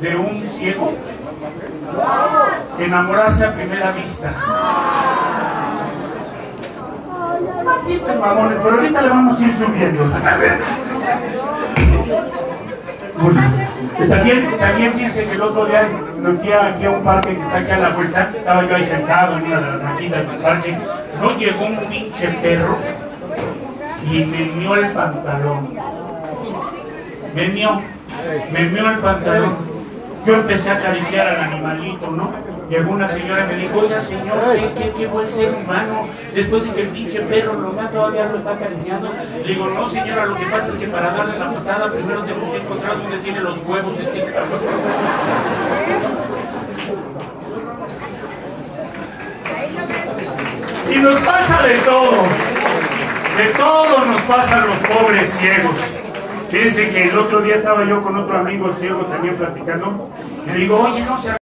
de un ciego? Enamorarse a primera vista. Malditos mamones, pero ahorita le vamos a ir subiendo. A ver. También, también fíjense que el otro día me fui aquí a un parque que está aquí a la vuelta, estaba yo ahí sentado en una de las maquitas del parque, no llegó un pinche perro y me mió el pantalón. Me mió, me mió el pantalón. Yo empecé a acariciar al animalito, ¿no? Llegó una señora y me dijo, oiga señor, qué, qué, qué buen ser humano, después de que el pinche perro lo todavía lo está acariciando. Le digo, no señora, lo que pasa es que para darle la patada primero tengo que encontrar dónde tiene los huevos este. Y nos pasa de todo, de todo nos pasa a los pobres ciegos. Fíjense que el otro día estaba yo con otro amigo ciego también platicando, y digo, oye, no seas